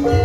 Bye.